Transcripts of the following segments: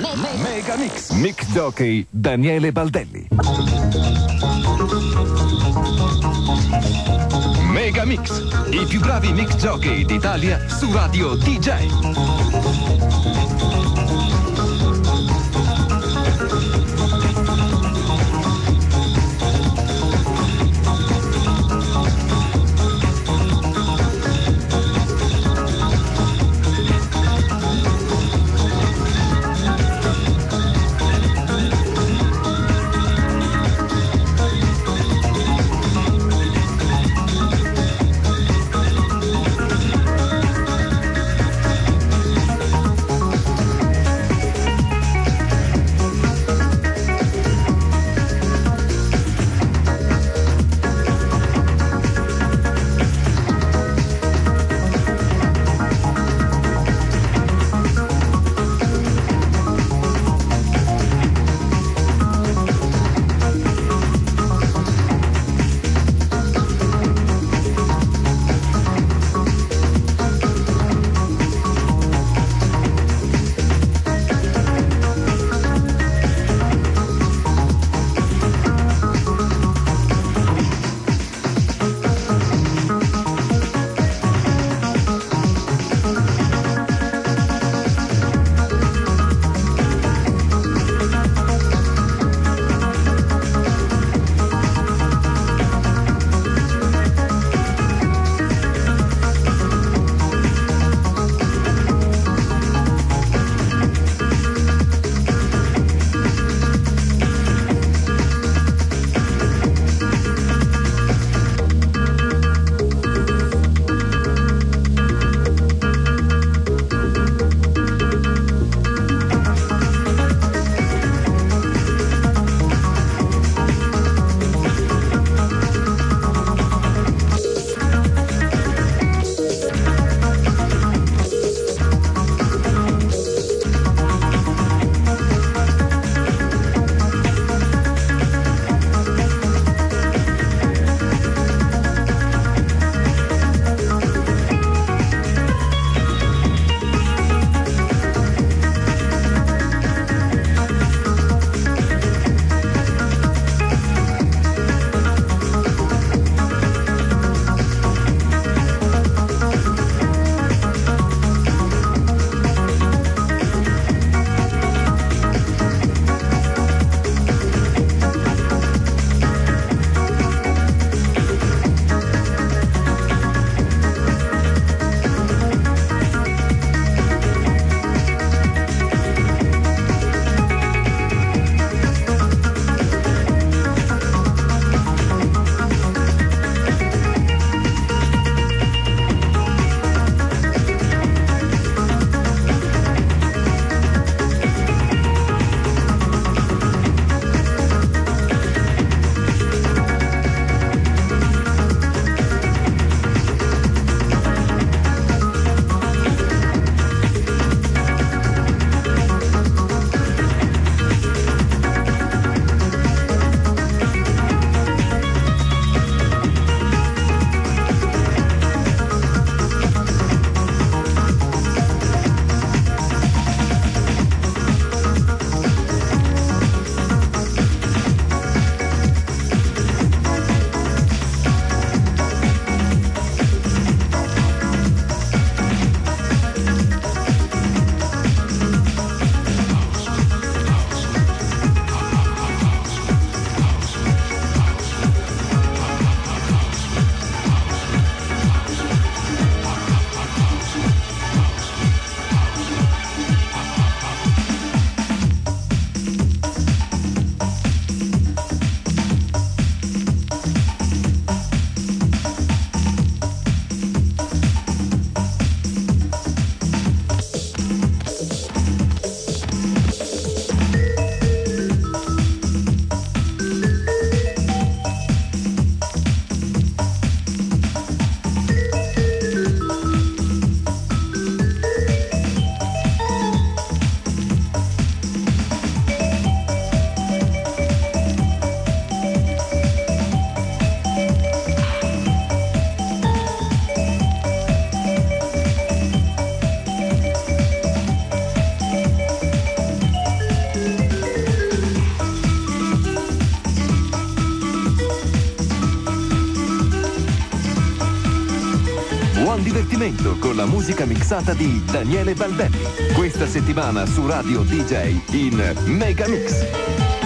Mega Mix. Mick Jockey Daniele Baldelli. Mega Mix. I più bravi Mick Jockey d'Italia su Radio DJ. Divertimento con la musica mixata di Daniele Baldelli. Questa settimana su Radio DJ in Mega Mix.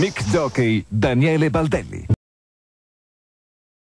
Mix Jockey Daniele Baldelli.